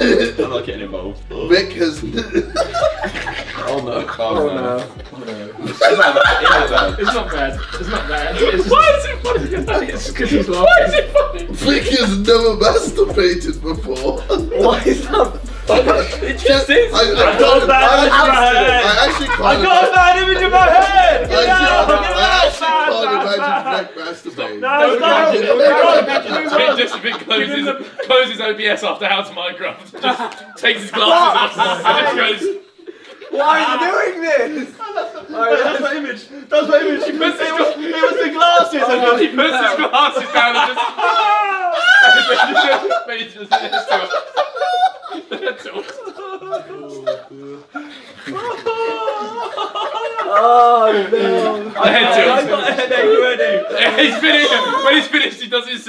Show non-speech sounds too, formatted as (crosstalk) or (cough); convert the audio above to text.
I'm not getting involved. Vik has. (laughs) Oh no. Oh no. It's not bad. It's not bad. It's not bad. It's not bad. It's just, Why is it funny? (laughs) it's because he's laughing. Why is it funny? Vik has never masturbated before. Why is that It just is. I, I, I got a bad image in my head. I actually I can't. got a bad image in my head. I Get out. actually, Get I out. actually Bad, can't bad, bad. imagine Vik masturbating. No, stop. imagine- Stop. imagine- Move on. Just a bit closes, closes OBS after How to Minecraft. Just takes his glasses off and just goes. Why are you doing this? That's my image. That's my image. He puts his, It was, it was the glasses. I got he puts his glasses down and just. and then he just heads to That's all. Oh no. The head I've tilt. got a headache already. He's finished. When he's finished, he does his.